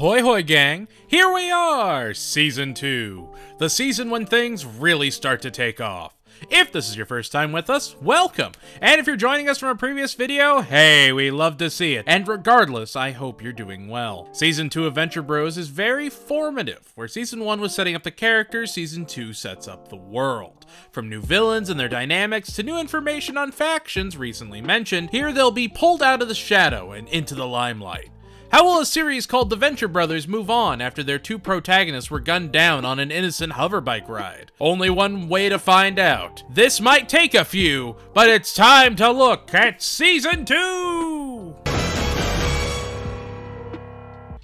Ahoy hoy gang, here we are, Season 2, the season when things really start to take off. If this is your first time with us, welcome! And if you're joining us from a previous video, hey, we love to see it. And regardless, I hope you're doing well. Season 2 of Venture Bros is very formative. Where Season 1 was setting up the characters, Season 2 sets up the world. From new villains and their dynamics to new information on factions recently mentioned, here they'll be pulled out of the shadow and into the limelight. How will a series called The Venture Brothers move on after their two protagonists were gunned down on an innocent hoverbike ride? Only one way to find out. This might take a few, but it's time to look at Season 2!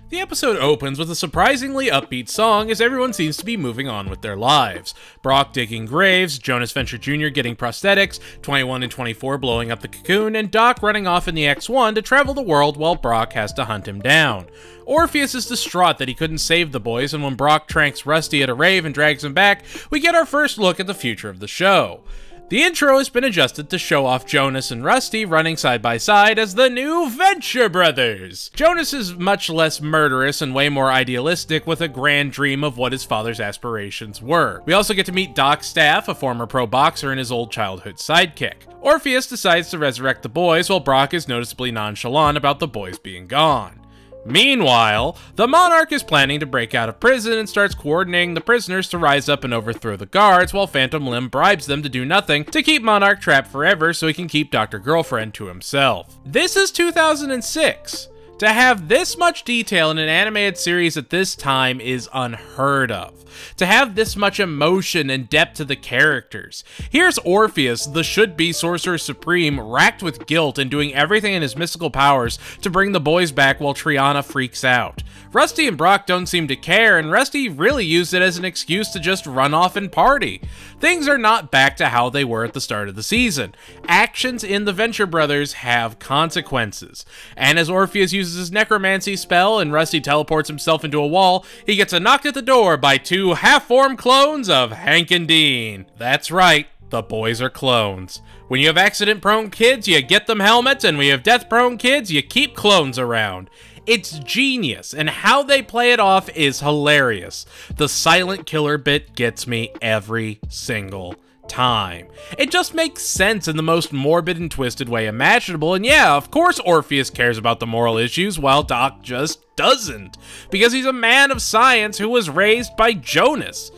The episode opens with a surprisingly upbeat song as everyone seems to be moving on with their lives. Brock digging graves, Jonas Venture Jr. getting prosthetics, 21 and 24 blowing up the cocoon, and Doc running off in the X1 to travel the world while Brock has to hunt him down. Orpheus is distraught that he couldn't save the boys, and when Brock tranks Rusty at a rave and drags him back, we get our first look at the future of the show. The intro has been adjusted to show off Jonas and Rusty running side by side as the new Venture Brothers. Jonas is much less murderous and way more idealistic with a grand dream of what his father's aspirations were. We also get to meet Doc Staff, a former pro boxer and his old childhood sidekick. Orpheus decides to resurrect the boys while Brock is noticeably nonchalant about the boys being gone. Meanwhile, the Monarch is planning to break out of prison and starts coordinating the prisoners to rise up and overthrow the guards while Phantom Limb bribes them to do nothing to keep Monarch trapped forever so he can keep Dr. Girlfriend to himself. This is 2006. To have this much detail in an animated series at this time is unheard of. To have this much emotion and depth to the characters. Here's Orpheus, the should-be Sorcerer Supreme, racked with guilt and doing everything in his mystical powers to bring the boys back while Triana freaks out. Rusty and Brock don't seem to care, and Rusty really used it as an excuse to just run off and party. Things are not back to how they were at the start of the season. Actions in the Venture Brothers have consequences. And as Orpheus uses his necromancy spell and Rusty teleports himself into a wall, he gets a knock at the door by two half-formed clones of Hank and Dean. That's right, the boys are clones. When you have accident-prone kids, you get them helmets, and when you have death-prone kids, you keep clones around. It's genius, and how they play it off is hilarious. The silent killer bit gets me every single time. It just makes sense in the most morbid and twisted way imaginable, and yeah, of course Orpheus cares about the moral issues while Doc just doesn't, because he's a man of science who was raised by Jonas.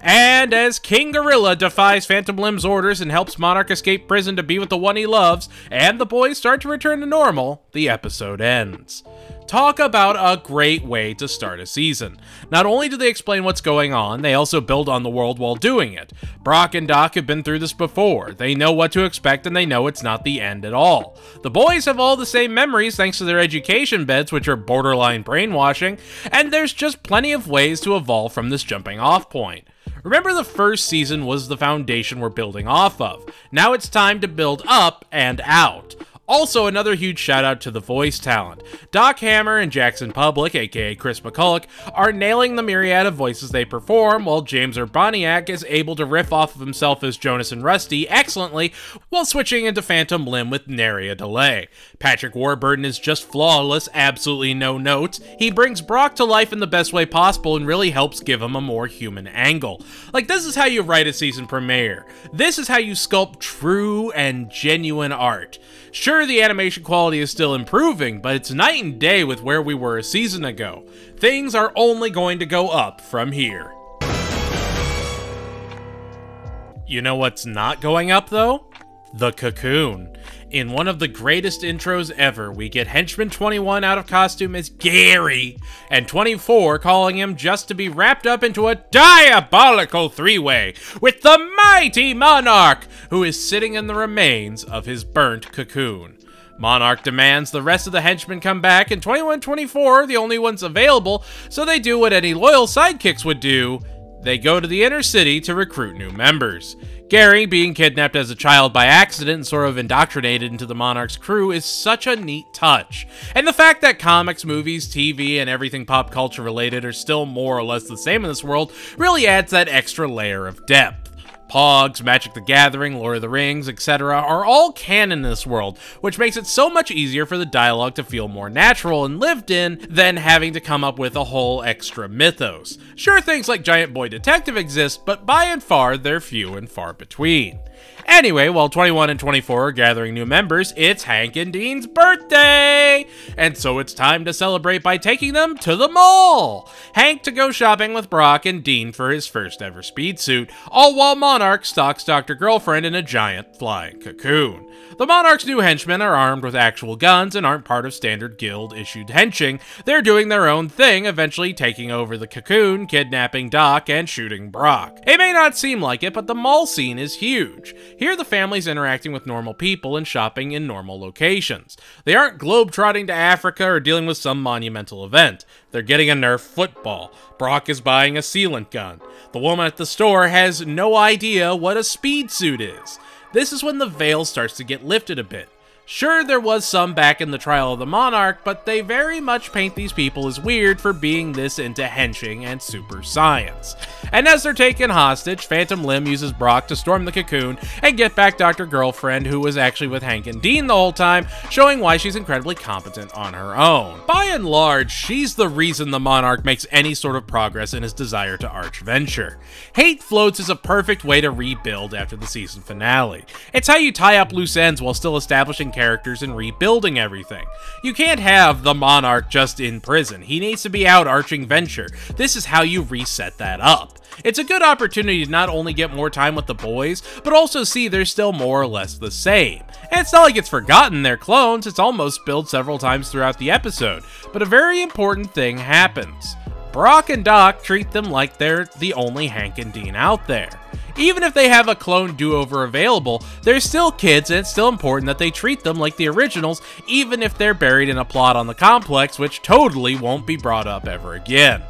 And as King Gorilla defies Phantom Limb's orders and helps Monarch escape prison to be with the one he loves, and the boys start to return to normal, the episode ends. Talk about a great way to start a season. Not only do they explain what's going on, they also build on the world while doing it. Brock and Doc have been through this before. They know what to expect and they know it's not the end at all. The boys have all the same memories thanks to their education beds, which are borderline brainwashing, and there's just plenty of ways to evolve from this jumping off point. Remember the first season was the foundation we're building off of. Now it's time to build up and out. Also, another huge shout out to the voice talent. Doc Hammer and Jackson Publick, aka Chris McCulloch, are nailing the myriad of voices they perform, while James Urbaniak is able to riff off of himself as Jonas and Rusty excellently while switching into Phantom Limb with nary a delay. Patrick Warburton is just flawless, absolutely no notes. He brings Brock to life in the best way possible and really helps give him a more human angle. Like, this is how you write a season premiere. This is how you sculpt true and genuine art. Sure, the animation quality is still improving, but it's night and day with where we were a season ago. Things are only going to go up from here. You know what's not going up, though? The Cocoon. In one of the greatest intros ever, we get Henchman 21 out of costume as Gary, and 24 calling him just to be wrapped up into a diabolical three-way with the mighty Monarch, who is sitting in the remains of his burnt cocoon. Monarch demands the rest of the henchmen come back, and 2124 are the only ones available, so they do what any loyal sidekicks would do. They go to the inner city to recruit new members. Gary, being kidnapped as a child by accident and sort of indoctrinated into the Monarch's crew, is such a neat touch. And the fact that comics, movies, TV, and everything pop culture related are still more or less the same in this world really adds that extra layer of depth. Pogs, Magic the Gathering, Lord of the Rings, etc. are all canon in this world, which makes it so much easier for the dialogue to feel more natural and lived in than having to come up with a whole extra mythos. Sure, things like Giant Boy Detective exist, but by and far, they're few and far between. Anyway, while 21 and 24 are gathering new members, it's Hank and Dean's birthday! And so it's time to celebrate by taking them to the mall! Hank to go shopping with Brock and Dean for his first ever speed suit, all while Monarch stalks Dr. Girlfriend in a giant flying cocoon. The Monarch's new henchmen are armed with actual guns and aren't part of standard guild issued henching. They're doing their own thing, eventually taking over the cocoon, kidnapping Doc, and shooting Brock. It may not seem like it, but the mall scene is huge. Here, the family's interacting with normal people and shopping in normal locations. They aren't globetrotting to Africa or dealing with some monumental event. They're getting a Nerf football. Brock is buying a sealant gun. The woman at the store has no idea what a speed suit is. This is when the veil starts to get lifted a bit. Sure, there was some back in the Trial of the Monarch, but they very much paint these people as weird for being this into henching and super science. And as they're taken hostage, Phantom Limb uses Brock to storm the cocoon and get back Dr. Girlfriend, who was actually with Hank and Dean the whole time, showing why she's incredibly competent on her own. By and large, she's the reason the Monarch makes any sort of progress in his desire to arch venture. Hate Floats is a perfect way to rebuild after the season finale. It's how you tie up loose ends while still establishing characters and rebuilding everything. You can't have the Monarch just in prison. He needs to be out arching venture. This is how you reset that up. It's a good opportunity to not only get more time with the boys, but also see they're still more or less the same. And it's not like it's forgotten they're clones, it's almost spilled several times throughout the episode. But a very important thing happens. Brock and Doc treat them like they're the only Hank and Dean out there. Even if they have a clone do-over available, they're still kids and it's still important that they treat them like the originals, even if they're buried in a plot on the complex, which totally won't be brought up ever again.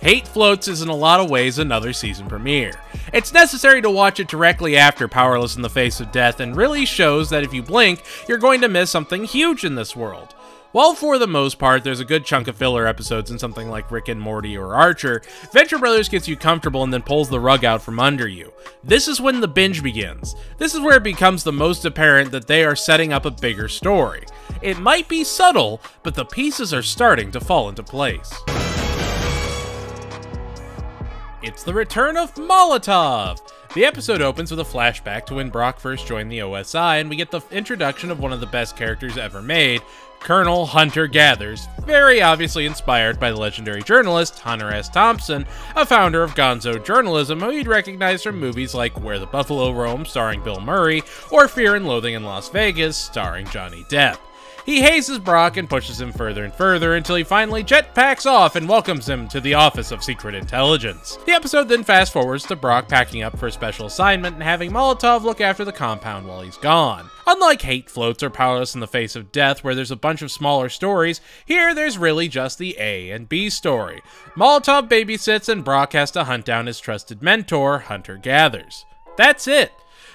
Hate Floats is in a lot of ways another season premiere. It's necessary to watch it directly after Powerless in the Face of Death and really shows that if you blink, you're going to miss something huge in this world. While for the most part there's a good chunk of filler episodes in something like Rick and Morty or Archer, Venture Brothers gets you comfortable and then pulls the rug out from under you. This is when the binge begins. This is where it becomes the most apparent that they are setting up a bigger story. It might be subtle, but the pieces are starting to fall into place. It's the return of Molotov! The episode opens with a flashback to when Brock first joined the OSI, and we get the introduction of one of the best characters ever made, Colonel Hunter Gathers, very obviously inspired by the legendary journalist Hunter S. Thompson, a founder of Gonzo Journalism, who you'd recognize from movies like Where the Buffalo Roam, starring Bill Murray, or Fear and Loathing in Las Vegas, starring Johnny Depp. He hazes Brock and pushes him further and further until he finally jetpacks off and welcomes him to the Office of Secret Intelligence. The episode then fast forwards to Brock packing up for a special assignment and having Molotov look after the compound while he's gone. Unlike Hate Floats or Powerless in the Face of Death, where there's a bunch of smaller stories, here there's really just the A and B story. Molotov babysits and Brock has to hunt down his trusted mentor, Hunter Gathers. That's it.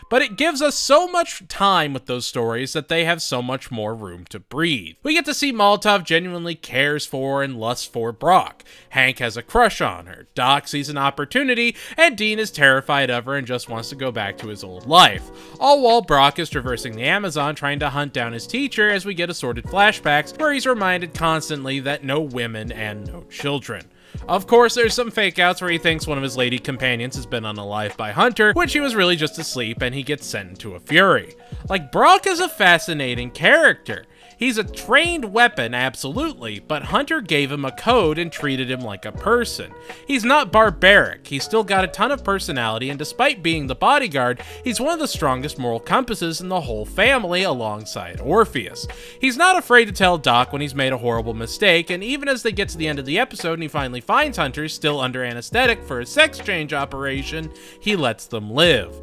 But it gives us so much time with those stories that they have so much more room to breathe. We get to see Molotov genuinely cares for and lusts for Brock. Hank has a crush on her. Doc sees an opportunity, and Dean is terrified of her and just wants to go back to his old life. All while Brock is traversing the Amazon trying to hunt down his teacher as we get assorted flashbacks where he's reminded constantly that no women and no children. Of course, there's some fake outs where he thinks one of his lady companions has been unalived by Hunter, which he was really just asleep and he gets sent into a fury. Like, Brock is a fascinating character. He's a trained weapon, absolutely, but Hunter gave him a code and treated him like a person. He's not barbaric, he's still got a ton of personality, and despite being the bodyguard, he's one of the strongest moral compasses in the whole family alongside Orpheus. He's not afraid to tell Doc when he's made a horrible mistake, and even as they get to the end of the episode and he finally finds Hunter still under anesthetic for a sex change operation, he lets them live.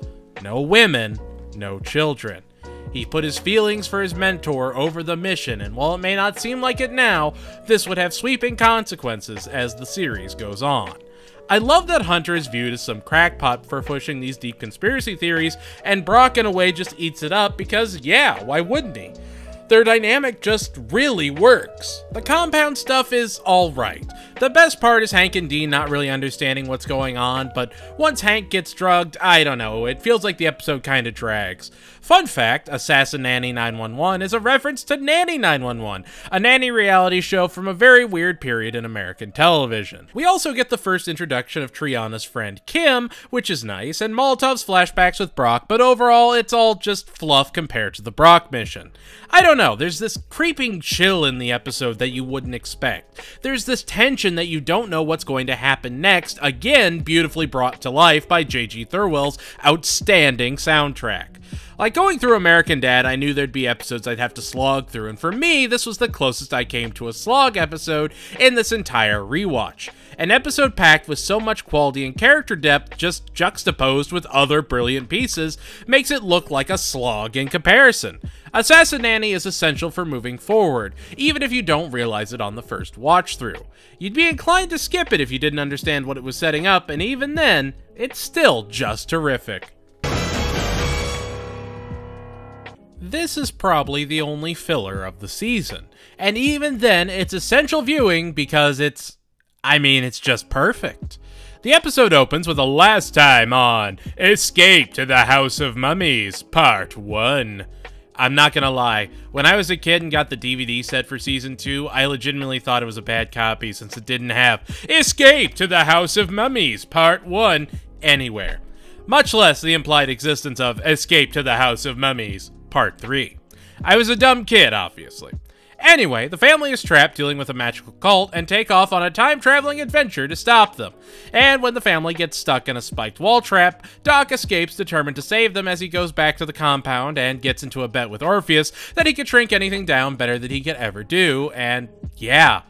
No women, no children. He put his feelings for his mentor over the mission, and while it may not seem like it now, this would have sweeping consequences as the series goes on. I love that Hunter is viewed as some crackpot for pushing these deep conspiracy theories, and Brock in a way just eats it up because, yeah, why wouldn't he? Their dynamic just really works. The compound stuff is alright. The best part is Hank and Dean not really understanding what's going on, but once Hank gets drugged, I don't know, it feels like the episode kinda drags. Fun fact, Assassin Nanny 911 is a reference to Nanny 911, a nanny reality show from a very weird period in American television. We also get the first introduction of Triana's friend Kim, which is nice, and Molotov's flashbacks with Brock, but overall it's all just fluff compared to the Brock mission. I don't know, there's this creeping chill in the episode that you wouldn't expect. There's this tension that you don't know what's going to happen next, again beautifully brought to life by J.G. Thirlwell's outstanding soundtrack. Like going through American Dad, I knew there'd be episodes I'd have to slog through, and for me, this was the closest I came to a slog episode in this entire rewatch. An episode packed with so much quality and character depth, just juxtaposed with other brilliant pieces, makes it look like a slog in comparison. Assassin Nanny is essential for moving forward, even if you don't realize it on the first watch through. You'd be inclined to skip it if you didn't understand what it was setting up, and even then, it's still just terrific. This is probably the only filler of the season, and even then, it's essential viewing because it's. I mean, it's just perfect. The episode opens with a last time on Escape to the House of Mummies, Part 1. I'm not gonna lie, when I was a kid and got the DVD set for Season 2, I legitimately thought it was a bad copy since it didn't have Escape to the House of Mummies, Part 1 anywhere. Much less the implied existence of Escape to the House of Mummies, Part 3. I was a dumb kid, obviously. Anyway, the family is trapped dealing with a magical cult and take off on a time-traveling adventure to stop them. And when the family gets stuck in a spiked wall trap, Doc escapes determined to save them as he goes back to the compound and gets into a bet with Orpheus that he could shrink anything down better than he could ever do, and yeah,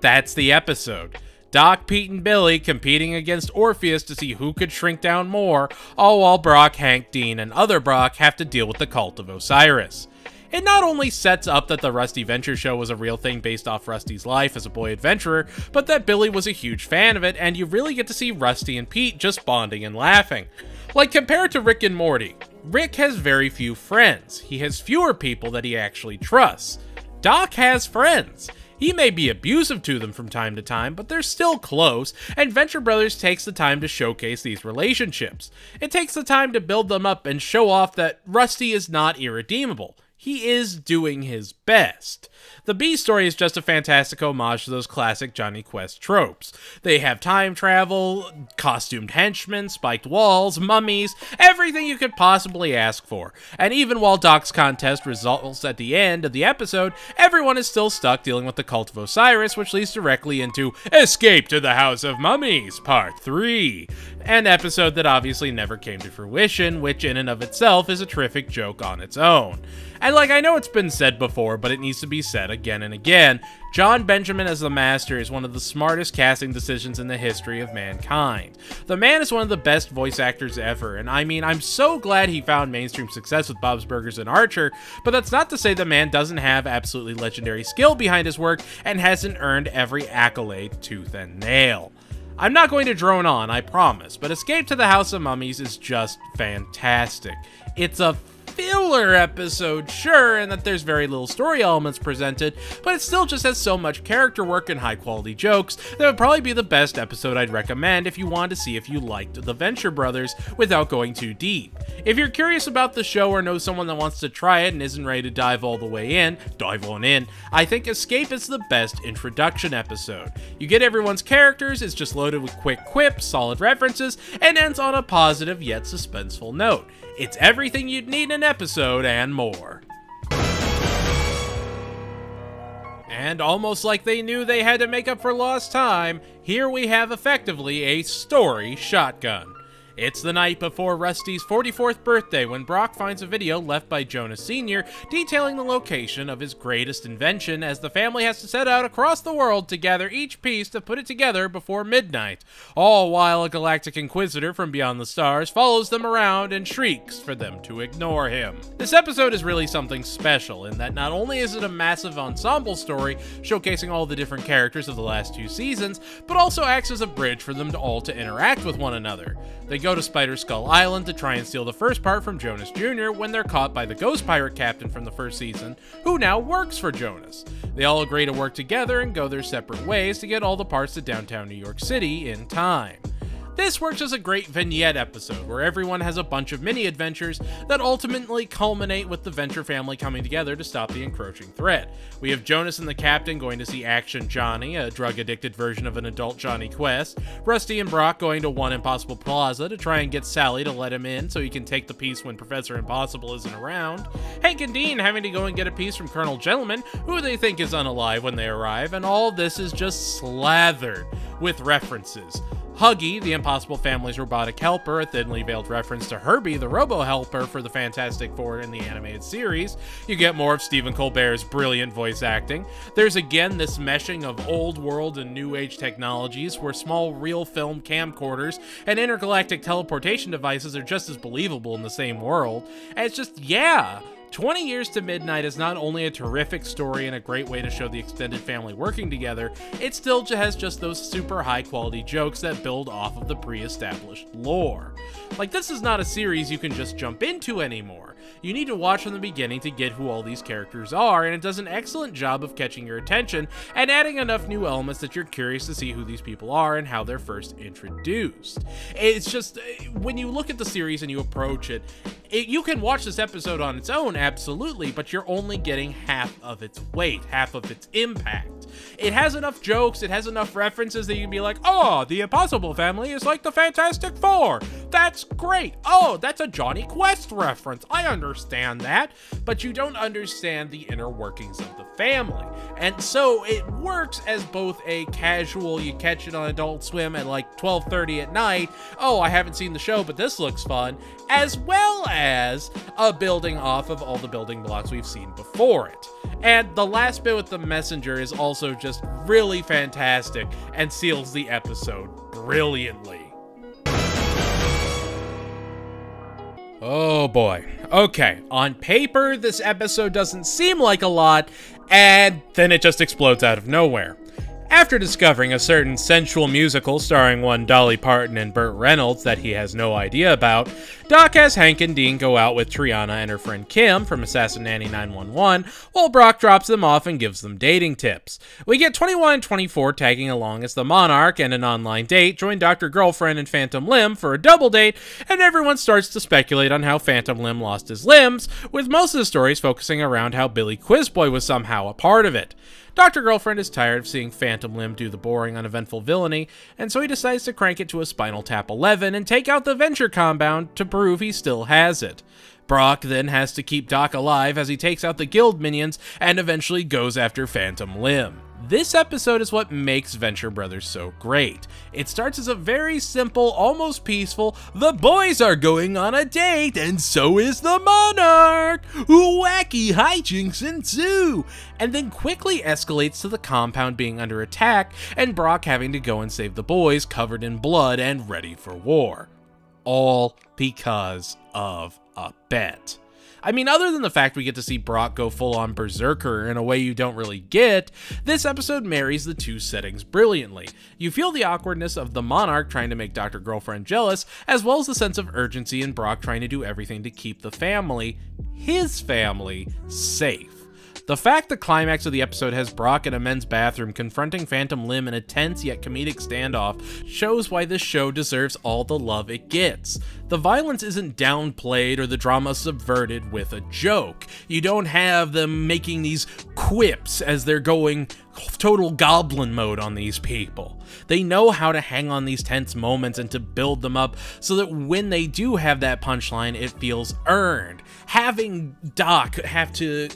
that's the episode. Doc, Pete, and Billy competing against Orpheus to see who could shrink down more, all while Brock, Hank, Dean, and other Brock have to deal with the cult of Osiris. It not only sets up that the Rusty Venture show was a real thing based off Rusty's life as a boy adventurer, but that Billy was a huge fan of it, and you really get to see Rusty and Pete just bonding and laughing. Like, compared to Rick and Morty, Rick has very few friends. He has fewer people that he actually trusts. Doc has friends. He may be abusive to them from time to time, but they're still close, and Venture Brothers takes the time to showcase these relationships. It takes the time to build them up and show off that Rusty is not irredeemable he is doing his best. The B story is just a fantastic homage to those classic Jonny Quest tropes. They have time travel, costumed henchmen, spiked walls, mummies, everything you could possibly ask for. And even while Doc's contest results at the end of the episode, everyone is still stuck dealing with the cult of Osiris, which leads directly into Escape to the House of Mummies, Part 3. An episode that obviously never came to fruition, which in and of itself is a terrific joke on its own. And like, I know it's been said before, but it needs to be said again and again. Jon Benjamin as the Master is one of the smartest casting decisions in the history of mankind. The man is one of the best voice actors ever, and I mean, I'm so glad he found mainstream success with Bob's Burgers and Archer, but that's not to say the man doesn't have absolutely legendary skill behind his work and hasn't earned every accolade tooth and nail. I'm not going to drone on, I promise, but Escape to the House of Mummies is just fantastic. It's a filler episode, sure, and that there's very little story elements presented, but it still just has so much character work and high quality jokes that would probably be the best episode I'd recommend if you wanted to see if you liked the Venture Brothers without going too deep. If you're curious about the show or know someone that wants to try it and isn't ready to dive all the way in, dive on in, I think Escape is the best introduction episode. You get everyone's characters, it's just loaded with quick quips, solid references, and ends on a positive yet suspenseful note. It's everything you'd need in an episode and more. And almost like they knew they had to make up for lost time, here we have effectively a story shotgun. It's the night before Rusty's 44th birthday when Brock finds a video left by Jonas Sr. detailing the location of his greatest invention as the family has to set out across the world to gather each piece to put it together before midnight, all while a galactic inquisitor from beyond the stars follows them around and shrieks for them to ignore him. This episode is really something special in that not only is it a massive ensemble story showcasing all the different characters of the last two seasons, but also acts as a bridge for them to all to interact with one another. They go to Spider Skull Island to try and steal the first part from Jonas Jr. when they're caught by the Ghost Pirate captain from the first season, who now works for Jonas. They all agree to work together and go their separate ways to get all the parts to downtown New York City in time. This works as a great vignette episode where everyone has a bunch of mini adventures that ultimately culminate with the Venture family coming together to stop the encroaching threat. We have Jonas and the captain going to see Action Johnny, a drug addicted version of an adult Jonny Quest, Rusty and Brock going to One Impossible Plaza to try and get Sally to let him in so he can take the piece when Professor Impossible isn't around, Hank and Dean having to go and get a piece from Colonel Gentleman, who they think is unalive when they arrive, and all this is just slathered with references. Huggy, the Impossible Family's robotic helper, a thinly veiled reference to Herbie, the robo helper for the Fantastic Four in the animated series. You get more of Stephen Colbert's brilliant voice acting. There's again this meshing of old world and new age technologies where small real film camcorders and intergalactic teleportation devices are just as believable in the same world. And it's just, yeah, 20 Years to Midnight is not only a terrific story and a great way to show the extended family working together, it still has just those super high quality jokes that build off of the pre established lore. Like, this is not a series you can just jump into anymore. You need to watch from the beginning to get who all these characters are, and it does an excellent job of catching your attention and adding enough new elements that you're curious to see who these people are and how they're first introduced. It's just, eh, when you look at the series and you approach it, it, you can watch this episode on its own, absolutely, but you're only getting half of its weight, half of its impact. It has enough jokes, it has enough references that you can be like, oh, the Impossible family is like the Fantastic Four. That's great. Oh, that's a Jonny Quest reference. I understand that. But you don't understand the inner workings of the family. And so it works as both a casual, you catch it on Adult Swim at like 12:30 at night. Oh, I haven't seen the show, but this looks fun, as well as a building off of all the building blocks we've seen before it. And the last bit with the messenger is also just really fantastic and seals the episode brilliantly. Oh boy. Okay, on paper, this episode doesn't seem like a lot, and then it just explodes out of nowhere. After discovering a certain sensual musical starring one Dolly Parton and Burt Reynolds that he has no idea about, Doc has Hank and Dean go out with Triana and her friend Kim from Assassin Nanny 911, while Brock drops them off and gives them dating tips. We get 21 and 24 tagging along as the Monarch and an online date join Dr. Girlfriend and Phantom Limb for a double date, and everyone starts to speculate on how Phantom Limb lost his limbs, with most of the stories focusing around how Billy Quizboy was somehow a part of it. Dr. Girlfriend is tired of seeing Phantom Limb do the boring, uneventful villainy, and so he decides to crank it to a Spinal Tap 11 and take out the Venture compound to prove he still has it. Brock then has to keep Doc alive as he takes out the guild minions and eventually goes after Phantom Limb. This episode is what makes Venture Brothers so great. It starts as a very simple, almost peaceful, the boys are going on a date, and so is the monarch! Wacky hijinks ensue! And then quickly escalates to the compound being under attack, and Brock having to go and save the boys covered in blood and ready for war. All because of a bet. I mean, other than the fact we get to see Brock go full on Berserker in a way you don't really get, this episode marries the two settings brilliantly. You feel the awkwardness of the Monarch trying to make Dr. Girlfriend jealous, as well as the sense of urgency in Brock trying to do everything to keep the family, his family, safe. The fact the climax of the episode has Brock in a men's bathroom confronting Phantom Limb in a tense yet comedic standoff shows why this show deserves all the love it gets. The violence isn't downplayed or the drama subverted with a joke. You don't have them making these quips as they're going total goblin mode on these people. They know how to hang on these tense moments and to build them up so that when they do have that punchline, it feels earned. Having Doc have to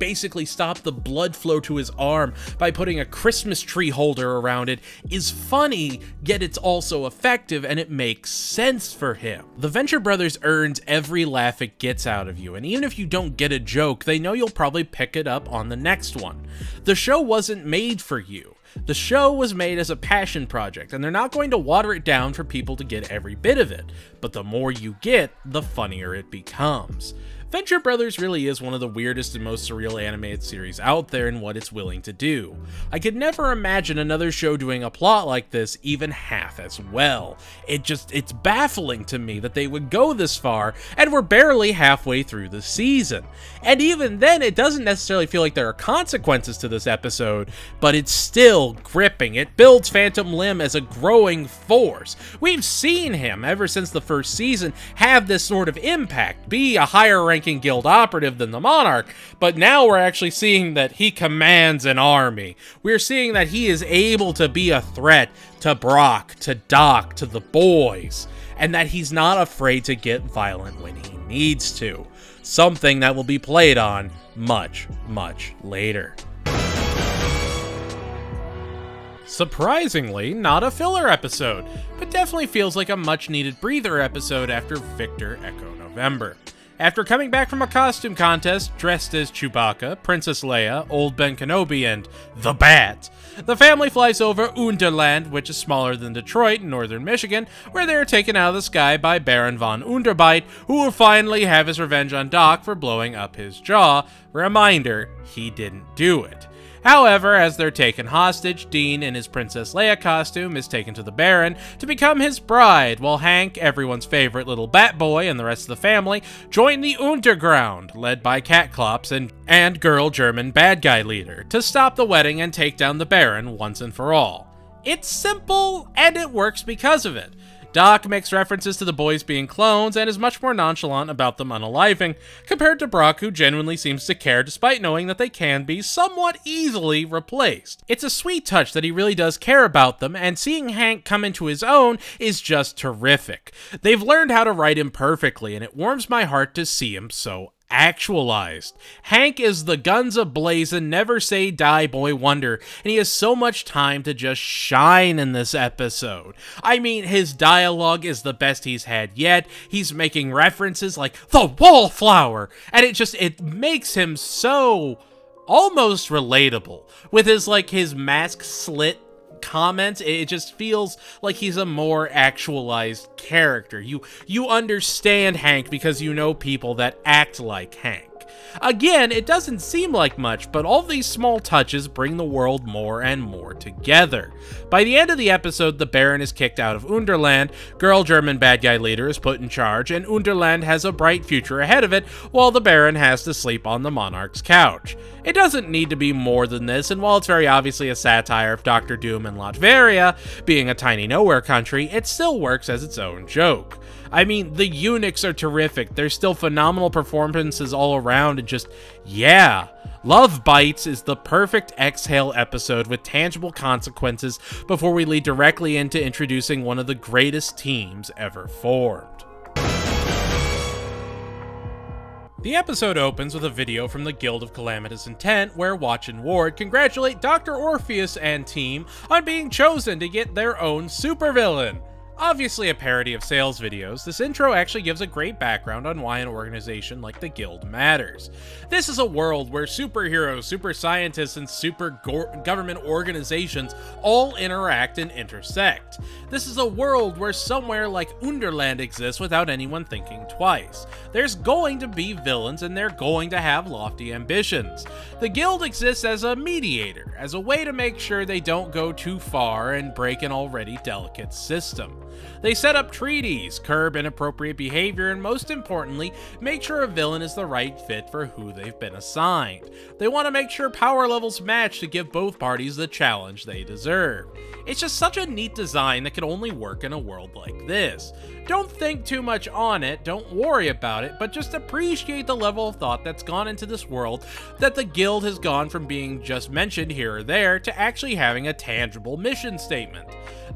basically stop the blood flow to his arm by putting a Christmas tree holder around it is funny, yet it's also effective and it makes sense for him. The Venture Brothers earns every laugh it gets out of you, and even if you don't get a joke, they know you'll probably pick it up on the next one. The show wasn't made for you. The show was made as a passion project, and they're not going to water it down for people to get every bit of it, but the more you get, the funnier it becomes. Venture Brothers really is one of the weirdest and most surreal animated series out there in what it's willing to do. I could never imagine another show doing a plot like this even half as well. It just, it's baffling to me that they would go this far and we're barely halfway through the season. And even then, it doesn't necessarily feel like there are consequences to this episode, but it's still gripping. It builds Phantom Limb as a growing force. We've seen him, ever since the first season, have this sort of impact, be a higher rank ranking guild operative than the monarch, but now we're actually seeing that he commands an army. We're seeing that he is able to be a threat to Brock, to Doc, to the boys, and that he's not afraid to get violent when he needs to. Something that will be played on much, much later. Surprisingly, not a filler episode, but definitely feels like a much needed breather episode after Victor Echo November. After coming back from a costume contest dressed as Chewbacca, Princess Leia, Old Ben Kenobi, and the Bat, the family flies over Underland, which is smaller than Detroit in northern Michigan, where they are taken out of the sky by Baron von Underbite, who will finally have his revenge on Doc for blowing up his jaw. Reminder, he didn't do it. However, as they're taken hostage, Dean, in his Princess Leia costume, is taken to the Baron to become his bride, while Hank, everyone's favorite little bat boy, and the rest of the family join the Underground, led by Catclops and, and girl German bad guy leader, to stop the wedding and take down the Baron once and for all. It's simple, and it works because of it. Doc makes references to the boys being clones and is much more nonchalant about them unaliving, compared to Brock, who genuinely seems to care despite knowing that they can be somewhat easily replaced. It's a sweet touch that he really does care about them, and seeing Hank come into his own is just terrific. They've learned how to write him perfectly, and it warms my heart to see him so actualized. Hank is the guns ablazing, never say die boy wonder, and he has so much time to just shine in this episode. I mean, his dialogue is the best he's had yet. He's making references like the wallflower, and it just it makes him so almost relatable with his like his mask slit comments it just feels like he's a more actualized character. You you understand hank because you know people that act like hank Again, it doesn't seem like much, but all these small touches bring the world more and more together. By the end of the episode, the Baron is kicked out of Underland, girl German bad guy leader is put in charge, and Underland has a bright future ahead of it, while the Baron has to sleep on the Monarch's couch. It doesn't need to be more than this, and while it's very obviously a satire of Doctor Doom and Latveria being a tiny nowhere country, it still works as its own joke. I mean, the eunuchs are terrific. There's still phenomenal performances all around, and just, yeah. Love Bites is the perfect exhale episode with tangible consequences before we lead directly into introducing one of the greatest teams ever formed. The episode opens with a video from the Guild of Calamitous Intent where Watch and Ward congratulate Dr. Orpheus and team on being chosen to get their own supervillain. Obviously a parody of sales videos, this intro actually gives a great background on why an organization like the Guild matters. This is a world where superheroes, super scientists, and super government organizations all interact and intersect. This is a world where somewhere like Underland exists without anyone thinking twice. There's going to be villains and they're going to have lofty ambitions. The Guild exists as a mediator, as a way to make sure they don't go too far and break an already delicate system. They set up treaties, curb inappropriate behavior, and most importantly, make sure a villain is the right fit for who they've been assigned. They want to make sure power levels match to give both parties the challenge they deserve. It's just such a neat design that could only work in a world like this. Don't think too much on it, don't worry about it, but just appreciate the level of thought that's gone into this world that the guild has gone from being just mentioned here or there to actually having a tangible mission statement.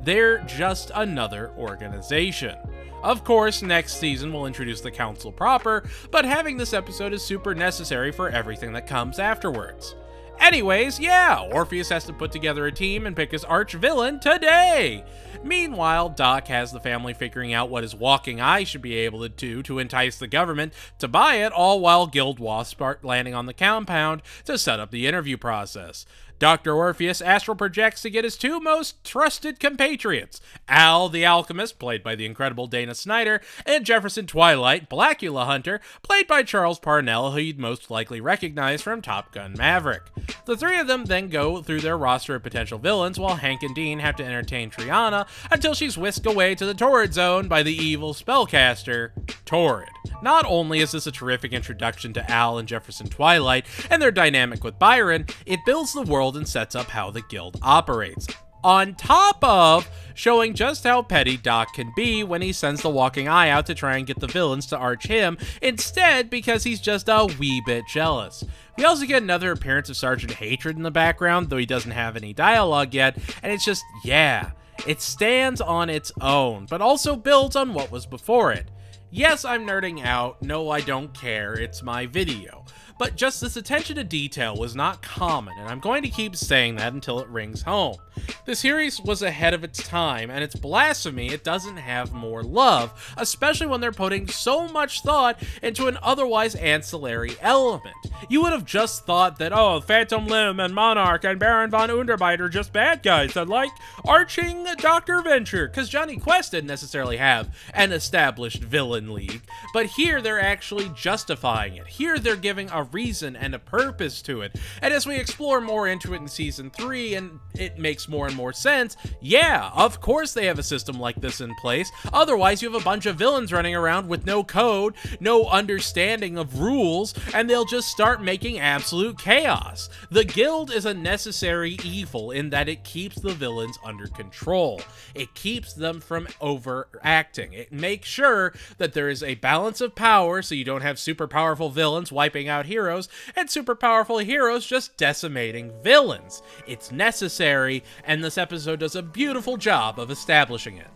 They're just another organization. Of course, next season we'll introduce the council proper, but having this episode is super necessary for everything that comes afterwards. Anyways, yeah, Orpheus has to put together a team and pick his arch villain today. Meanwhile, Doc has the family figuring out what his walking eye should be able to do to entice the government to buy it, all while Guild Wasp are landing on the compound to set up the interview process. Dr. Orpheus astral projects to get his two most trusted compatriots, Al the Alchemist, played by the incredible Dana Snyder, and Jefferson Twilight, Blackula Hunter, played by Charles Parnell, who you'd most likely recognize from Top Gun Maverick. The three of them then go through their roster of potential villains while Hank and Dean have to entertain Triana until she's whisked away to the Torrid Zone by the evil spellcaster, Torrid. Not only is this a terrific introduction to Al and Jefferson Twilight and their dynamic with Byron, it builds the world and sets up how the guild operates. On top of showing just how petty Doc can be when he sends the Walking Eye out to try and get the villains to arch him, instead because he's just a wee bit jealous. We also get another appearance of Sergeant Hatred in the background, though he doesn't have any dialogue yet, and it's just, yeah, it stands on its own, but also builds on what was before it. Yes, I'm nerding out. No, I don't care. It's my video but just this attention to detail was not common, and I'm going to keep saying that until it rings home. The series was ahead of its time, and it's blasphemy it doesn't have more love, especially when they're putting so much thought into an otherwise ancillary element. You would have just thought that, oh, Phantom Limb and Monarch and Baron von Underbite are just bad guys that like arching Dr. Venture, because Jonny Quest didn't necessarily have an established villain league, but here they're actually justifying it. Here they're giving a reason and a purpose to it. And as we explore more into it in season 3 and it makes more and more sense, yeah, of course they have a system like this in place. Otherwise, you have a bunch of villains running around with no code, no understanding of rules, and they'll just start making absolute chaos. The guild is a necessary evil in that it keeps the villains under control. It keeps them from overacting. It makes sure that there is a balance of power so you don't have super powerful villains wiping out heroes and super powerful heroes just decimating villains. It's necessary, and this episode does a beautiful job of establishing it.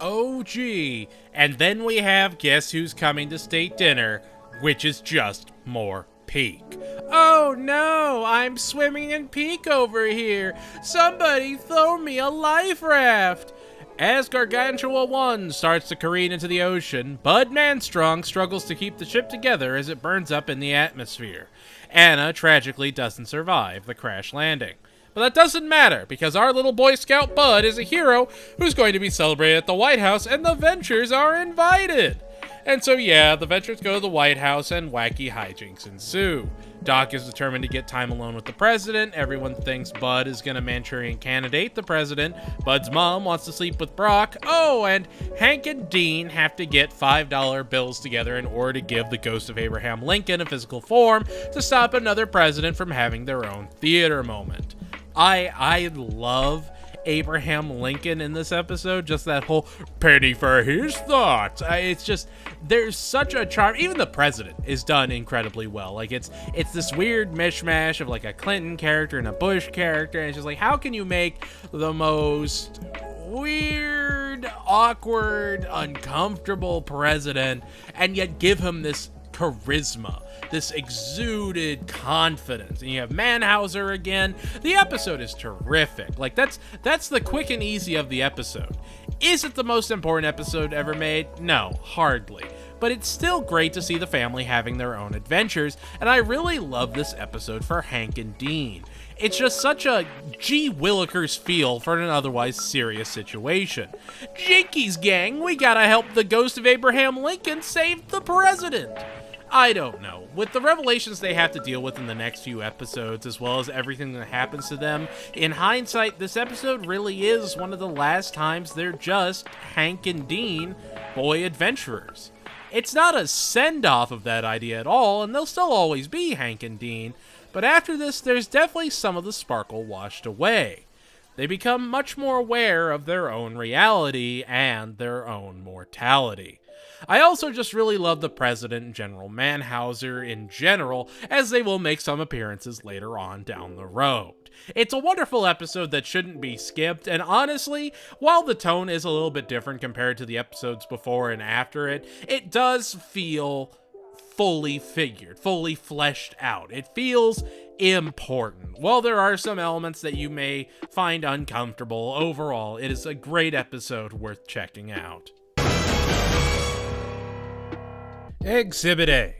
Oh gee, and then we have Guess Who's Coming to State Dinner, which is just more peak. Oh no, I'm swimming in peak over here. Somebody throw me a life raft. As Gargantua 1 starts to careen into the ocean, Bud Manstrong struggles to keep the ship together as it burns up in the atmosphere. Anna tragically doesn't survive the crash landing. But that doesn't matter, because our little Boy Scout Bud is a hero who's going to be celebrated at the White House, and the Ventures are invited! And so, yeah, the Ventures go to the White House, and wacky hijinks ensue. Doc is determined to get time alone with the president. Everyone thinks Bud is going to Manchurian candidate the president. Bud's mom wants to sleep with Brock. Oh, and Hank and Dean have to get $5 bills together in order to give the ghost of Abraham Lincoln a physical form to stop another president from having their own theater moment. I I love Abraham Lincoln in this episode. Just that whole penny for his thoughts. It's just there's such a charm. Even the president is done incredibly well. Like it's it's this weird mishmash of like a Clinton character and a Bush character, and it's just like how can you make the most weird, awkward, uncomfortable president and yet give him this charisma, this exuded confidence. And you have Manhauser again. The episode is terrific. Like that's that's the quick and easy of the episode. Is it the most important episode ever made? No, hardly. But it's still great to see the family having their own adventures, and I really love this episode for Hank and Dean. It's just such a G. Willikers feel for an otherwise serious situation. Jinkies gang, we gotta help the ghost of Abraham Lincoln save the president. I don't know. With the revelations they have to deal with in the next few episodes, as well as everything that happens to them, in hindsight, this episode really is one of the last times they're just Hank and Dean, boy adventurers. It's not a send off of that idea at all, and they'll still always be Hank and Dean, but after this, there's definitely some of the sparkle washed away. They become much more aware of their own reality and their own mortality. I also just really love the President and General Manhauser in general, as they will make some appearances later on down the road. It's a wonderful episode that shouldn't be skipped, and honestly, while the tone is a little bit different compared to the episodes before and after it, it does feel fully figured, fully fleshed out. It feels important. While there are some elements that you may find uncomfortable, overall, it is a great episode worth checking out. Exhibit A.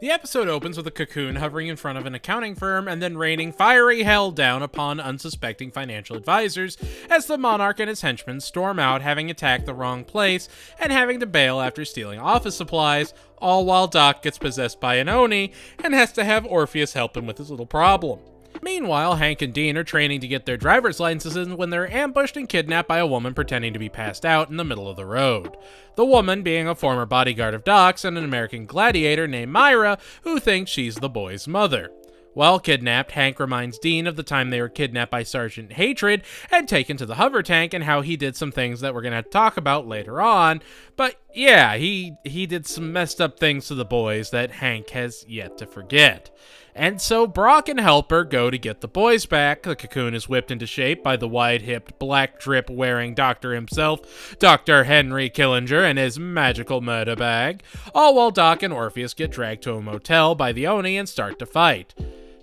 The episode opens with a cocoon hovering in front of an accounting firm and then raining fiery hell down upon unsuspecting financial advisors as the monarch and his henchmen storm out, having attacked the wrong place and having to bail after stealing office supplies, all while Doc gets possessed by an Oni and has to have Orpheus help him with his little problem. Meanwhile, Hank and Dean are training to get their driver's licenses when they're ambushed and kidnapped by a woman pretending to be passed out in the middle of the road. The woman being a former bodyguard of Doc's and an American gladiator named Myra, who thinks she's the boy's mother. While kidnapped, Hank reminds Dean of the time they were kidnapped by Sergeant Hatred and taken to the hover tank and how he did some things that we're going to talk about later on. But yeah, he he did some messed up things to the boys that Hank has yet to forget. And so Brock and Helper go to get the boys back. The cocoon is whipped into shape by the wide hipped, black drip wearing doctor himself, Dr. Henry Killinger, and his magical murder bag, all while Doc and Orpheus get dragged to a motel by the Oni and start to fight.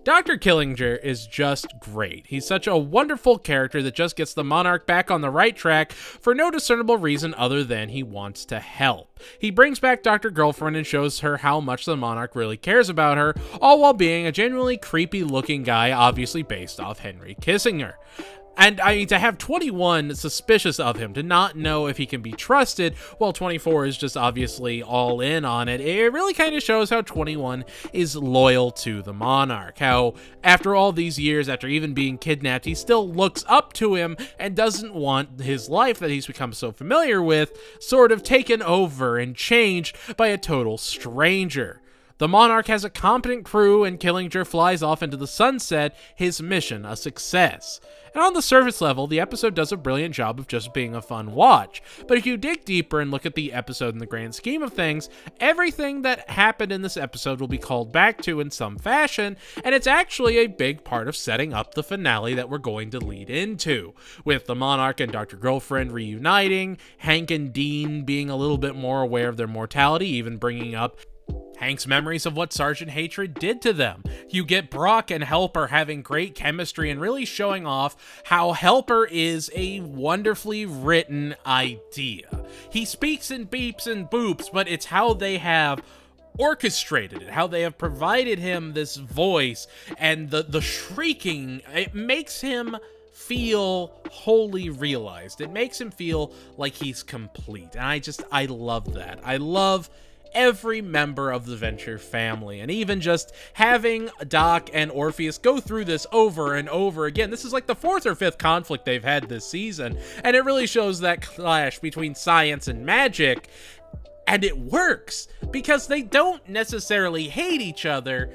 Dr. Killinger is just great. He's such a wonderful character that just gets the Monarch back on the right track for no discernible reason other than he wants to help. He brings back Dr. Girlfriend and shows her how much the Monarch really cares about her, all while being a genuinely creepy looking guy, obviously based off Henry Kissinger. And I mean, to have 21 suspicious of him, to not know if he can be trusted, while 24 is just obviously all in on it, it really kind of shows how 21 is loyal to the monarch. How, after all these years, after even being kidnapped, he still looks up to him and doesn't want his life that he's become so familiar with sort of taken over and changed by a total stranger. The Monarch has a competent crew, and Killinger flies off into the sunset, his mission a success. And on the surface level, the episode does a brilliant job of just being a fun watch. But if you dig deeper and look at the episode in the grand scheme of things, everything that happened in this episode will be called back to in some fashion, and it's actually a big part of setting up the finale that we're going to lead into. With the Monarch and Dr. Girlfriend reuniting, Hank and Dean being a little bit more aware of their mortality, even bringing up Hank's memories of what Sergeant Hatred did to them. You get Brock and Helper having great chemistry and really showing off how Helper is a wonderfully written idea. He speaks in beeps and boops, but it's how they have orchestrated it, how they have provided him this voice and the, the shrieking. It makes him feel wholly realized. It makes him feel like he's complete. And I just, I love that. I love every member of the Venture family. And even just having Doc and Orpheus go through this over and over again. This is like the fourth or fifth conflict they've had this season. And it really shows that clash between science and magic. And it works because they don't necessarily hate each other.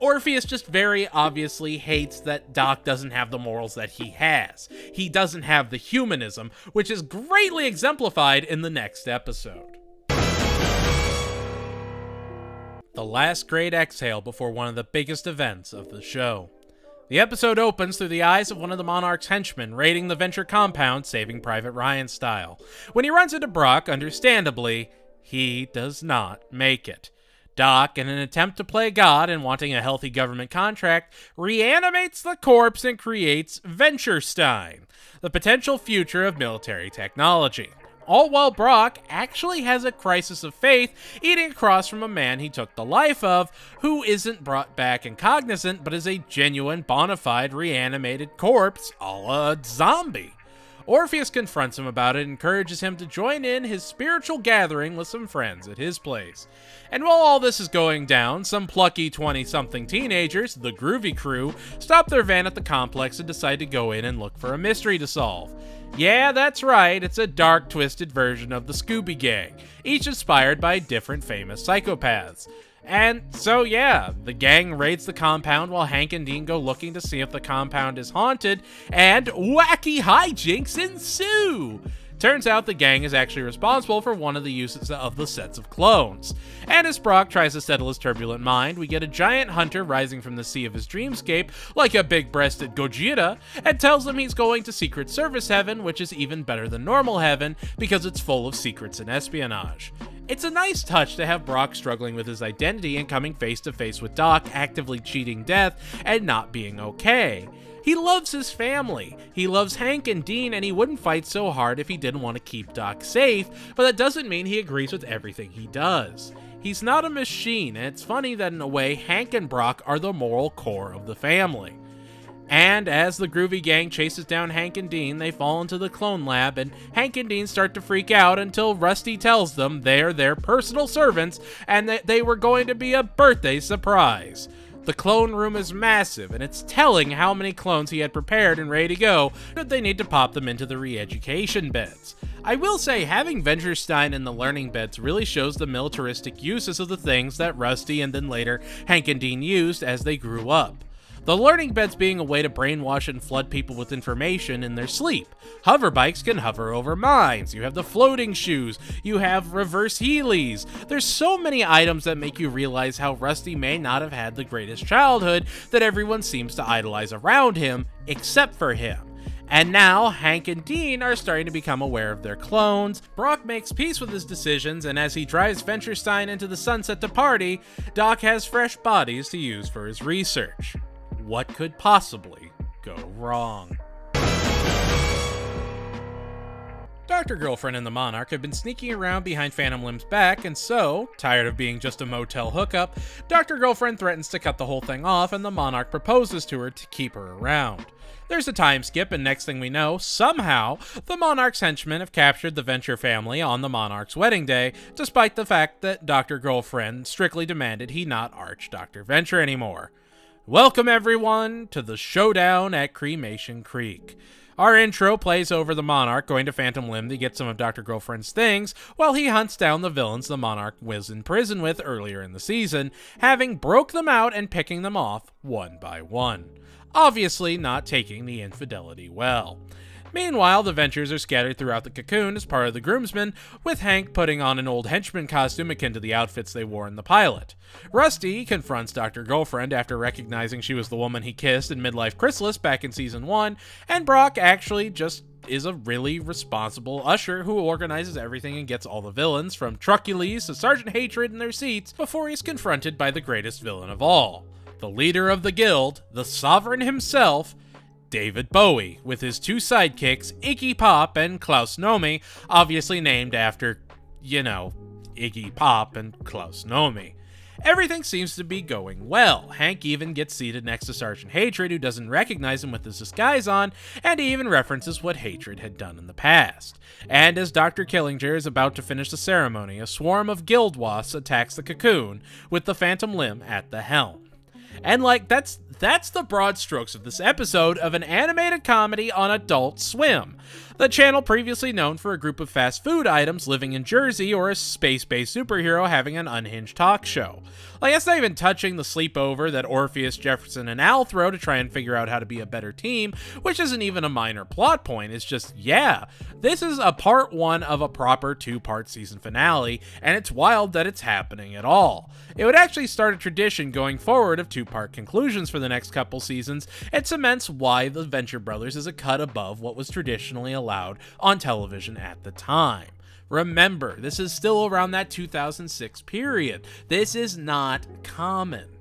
Orpheus just very obviously hates that Doc doesn't have the morals that he has. He doesn't have the humanism, which is greatly exemplified in the next episode. The last great exhale before one of the biggest events of the show. The episode opens through the eyes of one of the Monarch's henchmen raiding the Venture compound, saving Private Ryan style. When he runs into Brock, understandably, he does not make it. Doc, in an attempt to play God and wanting a healthy government contract, reanimates the corpse and creates VentureStein, the potential future of military technology all while Brock actually has a crisis of faith eating across from a man he took the life of, who isn't brought back and cognizant, but is a genuine, bona fide, reanimated corpse a la zombie. Orpheus confronts him about it and encourages him to join in his spiritual gathering with some friends at his place. And while all this is going down, some plucky 20 something teenagers, the Groovy Crew, stop their van at the complex and decide to go in and look for a mystery to solve. Yeah, that's right, it's a dark, twisted version of the Scooby Gang, each inspired by different famous psychopaths. And so, yeah, the gang raids the compound while Hank and Dean go looking to see if the compound is haunted, and wacky hijinks ensue! Turns out the gang is actually responsible for one of the uses of the sets of clones. And as Brock tries to settle his turbulent mind, we get a giant hunter rising from the sea of his dreamscape, like a big-breasted Gojira, and tells him he's going to Secret Service Heaven, which is even better than normal heaven, because it's full of secrets and espionage. It's a nice touch to have Brock struggling with his identity and coming face to face with Doc actively cheating death and not being okay. He loves his family. He loves Hank and Dean, and he wouldn't fight so hard if he didn't want to keep Doc safe, but that doesn't mean he agrees with everything he does. He's not a machine, and it's funny that in a way, Hank and Brock are the moral core of the family. And as the groovy gang chases down Hank and Dean, they fall into the clone lab, and Hank and Dean start to freak out until Rusty tells them they're their personal servants and that they were going to be a birthday surprise. The clone room is massive, and it's telling how many clones he had prepared and ready to go, but they need to pop them into the re-education beds. I will say, having Venturestein in the learning beds really shows the militaristic uses of the things that Rusty and then later Hank and Dean used as they grew up. The learning beds being a way to brainwash and flood people with information in their sleep. Hover bikes can hover over mines. You have the floating shoes. You have reverse Heelys. There's so many items that make you realize how Rusty may not have had the greatest childhood that everyone seems to idolize around him, except for him. And now, Hank and Dean are starting to become aware of their clones. Brock makes peace with his decisions, and as he drives Venturestein into the sunset to party, Doc has fresh bodies to use for his research. What could possibly go wrong? Dr. Girlfriend and the Monarch have been sneaking around behind Phantom Limb's back, and so, tired of being just a motel hookup, Dr. Girlfriend threatens to cut the whole thing off, and the Monarch proposes to her to keep her around. There's a time skip, and next thing we know, somehow, the Monarch's henchmen have captured the Venture family on the Monarch's wedding day, despite the fact that Dr. Girlfriend strictly demanded he not arch Dr. Venture anymore. Welcome, everyone, to the showdown at Cremation Creek. Our intro plays over the Monarch going to Phantom Limb to get some of Dr. Girlfriend's things, while he hunts down the villains the Monarch was in prison with earlier in the season, having broke them out and picking them off one by one. Obviously not taking the infidelity well. Meanwhile, the Ventures are scattered throughout the cocoon as part of the groomsmen, with Hank putting on an old henchman costume akin to the outfits they wore in the pilot. Rusty confronts Dr. Girlfriend after recognizing she was the woman he kissed in Midlife Chrysalis back in Season 1, and Brock actually just is a really responsible usher who organizes everything and gets all the villains, from Truckules to Sergeant Hatred, in their seats before he's confronted by the greatest villain of all. The leader of the guild, the Sovereign himself, David Bowie, with his two sidekicks, Iggy Pop and Klaus Nomi, obviously named after, you know, Iggy Pop and Klaus Nomi. Everything seems to be going well. Hank even gets seated next to Sergeant Hatred, who doesn't recognize him with his disguise on, and he even references what Hatred had done in the past. And as Dr. Killinger is about to finish the ceremony, a swarm of guild wasps attacks the cocoon, with the Phantom Limb at the helm. And like that's that's the broad strokes of this episode of an animated comedy on Adult Swim the channel previously known for a group of fast food items living in Jersey or a space-based superhero having an unhinged talk show. Like, that's not even touching the sleepover that Orpheus, Jefferson, and Al throw to try and figure out how to be a better team, which isn't even a minor plot point. It's just, yeah, this is a part one of a proper two-part season finale, and it's wild that it's happening at all. It would actually start a tradition going forward of two-part conclusions for the next couple seasons, and cements why the Venture Brothers is a cut above what was traditionally allowed on television at the time. Remember, this is still around that 2006 period. This is not common.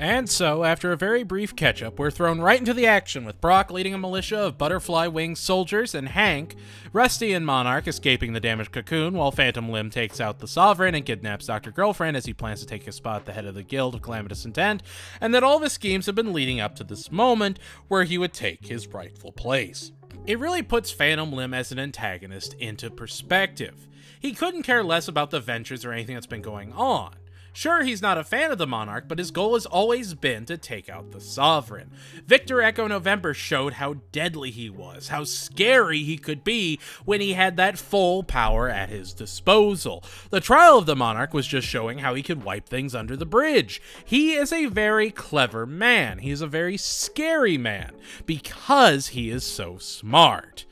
And so, after a very brief catch up, we're thrown right into the action with Brock leading a militia of butterfly winged soldiers and Hank, Rusty and Monarch escaping the damaged cocoon while Phantom Limb takes out the Sovereign and kidnaps Dr. Girlfriend as he plans to take his spot at the head of the Guild of Calamitous Intent, and that all his schemes have been leading up to this moment where he would take his rightful place. It really puts Phantom Limb as an antagonist into perspective. He couldn't care less about the ventures or anything that's been going on. Sure, he's not a fan of the Monarch, but his goal has always been to take out the Sovereign. Victor Echo November showed how deadly he was, how scary he could be when he had that full power at his disposal. The trial of the Monarch was just showing how he could wipe things under the bridge. He is a very clever man. He is a very scary man because he is so smart.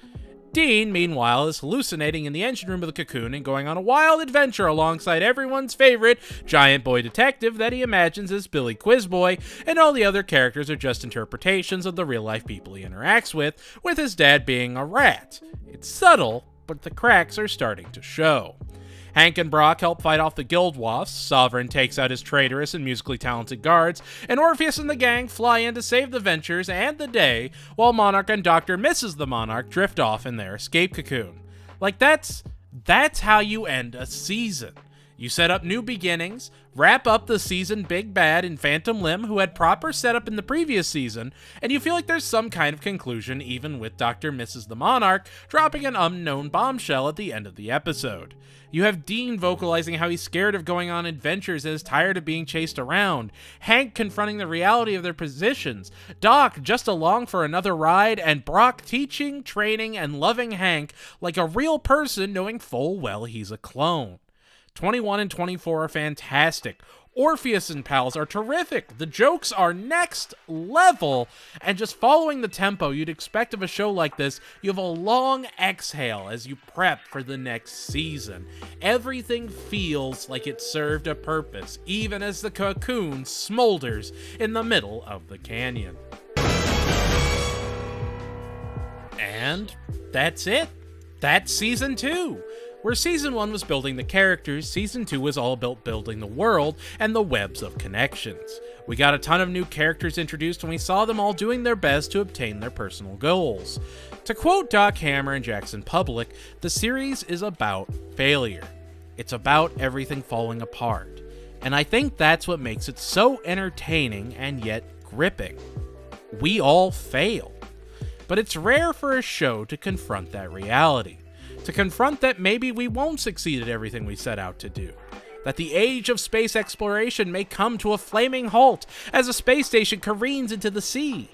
Dean, meanwhile, is hallucinating in the engine room of the cocoon and going on a wild adventure alongside everyone's favorite giant boy detective that he imagines is Billy Quizboy, and all the other characters are just interpretations of the real life people he interacts with, with his dad being a rat. It's subtle, but the cracks are starting to show. Hank and Brock help fight off the Guild Wasps, Sovereign takes out his traitorous and musically talented guards, and Orpheus and the gang fly in to save the Ventures and the day, while Monarch and Dr. Mrs. the Monarch drift off in their escape cocoon. Like, that's That's how you end a season. You set up new beginnings, wrap up the season big bad in Phantom Limb, who had proper setup in the previous season, and you feel like there's some kind of conclusion, even with Dr. Mrs. the Monarch dropping an unknown bombshell at the end of the episode. You have Dean vocalizing how he's scared of going on adventures and is tired of being chased around, Hank confronting the reality of their positions, Doc just along for another ride, and Brock teaching, training, and loving Hank like a real person knowing full well he's a clone. 21 and 24 are fantastic. Orpheus and pals are terrific. The jokes are next level. And just following the tempo you'd expect of a show like this, you have a long exhale as you prep for the next season. Everything feels like it served a purpose, even as the cocoon smolders in the middle of the canyon. And that's it. That's season two. Where Season 1 was building the characters, Season 2 was all about building the world and the webs of connections. We got a ton of new characters introduced and we saw them all doing their best to obtain their personal goals. To quote Doc Hammer and Jackson Publick, the series is about failure. It's about everything falling apart. And I think that's what makes it so entertaining and yet gripping. We all fail. But it's rare for a show to confront that reality to confront that maybe we won't succeed at everything we set out to do. That the age of space exploration may come to a flaming halt as a space station careens into the sea.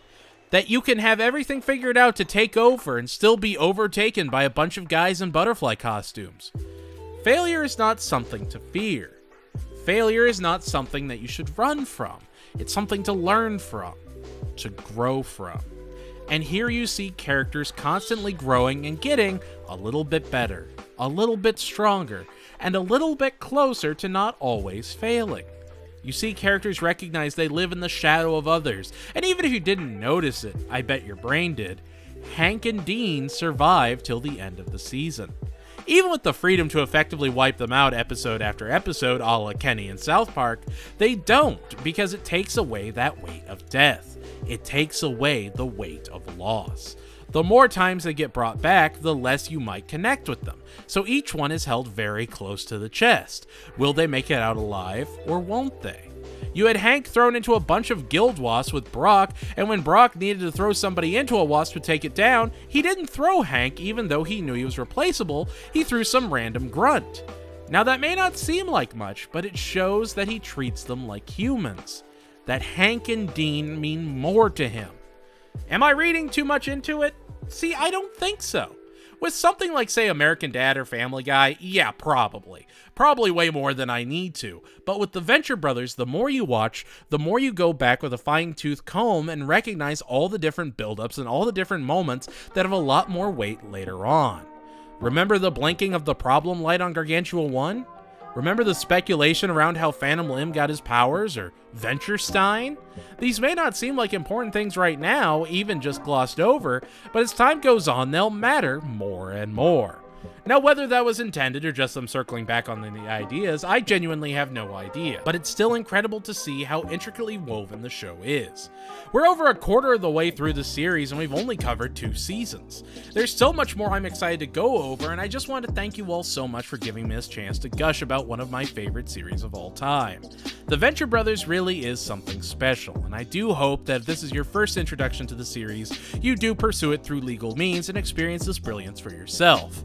That you can have everything figured out to take over and still be overtaken by a bunch of guys in butterfly costumes. Failure is not something to fear. Failure is not something that you should run from. It's something to learn from, to grow from. And here you see characters constantly growing and getting a little bit better, a little bit stronger, and a little bit closer to not always failing. You see characters recognize they live in the shadow of others, and even if you didn't notice it, I bet your brain did, Hank and Dean survive till the end of the season. Even with the freedom to effectively wipe them out episode after episode, a la Kenny and South Park, they don't because it takes away that weight of death. It takes away the weight of loss. The more times they get brought back, the less you might connect with them, so each one is held very close to the chest. Will they make it out alive, or won't they? You had Hank thrown into a bunch of guild wasps with Brock, and when Brock needed to throw somebody into a wasp to take it down, he didn't throw Hank even though he knew he was replaceable, he threw some random grunt. Now that may not seem like much, but it shows that he treats them like humans. That Hank and Dean mean more to him. Am I reading too much into it? See, I don't think so. With something like, say, American Dad or Family Guy, yeah, probably. Probably way more than I need to. But with the Venture Brothers, the more you watch, the more you go back with a fine tooth comb and recognize all the different buildups and all the different moments that have a lot more weight later on. Remember the blinking of the problem light on Gargantua 1? Remember the speculation around how Phantom Limb got his powers, or Venturestein? These may not seem like important things right now, even just glossed over, but as time goes on, they'll matter more and more. Now, whether that was intended or just them circling back on the ideas, I genuinely have no idea, but it's still incredible to see how intricately woven the show is. We're over a quarter of the way through the series and we've only covered two seasons. There's so much more I'm excited to go over, and I just want to thank you all so much for giving me this chance to gush about one of my favorite series of all time. The Venture Brothers really is something special, and I do hope that if this is your first introduction to the series, you do pursue it through legal means and experience this brilliance for yourself.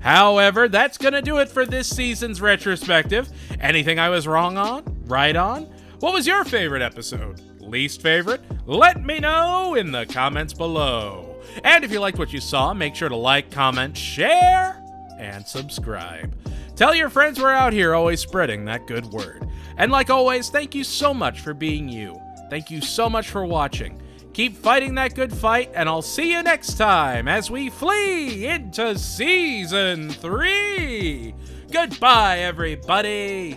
However, that's going to do it for this season's retrospective. Anything I was wrong on? Right on? What was your favorite episode? Least favorite? Let me know in the comments below. And if you liked what you saw, make sure to like, comment, share, and subscribe. Tell your friends we're out here always spreading that good word. And like always, thank you so much for being you. Thank you so much for watching. Keep fighting that good fight, and I'll see you next time as we flee into Season 3. Goodbye, everybody.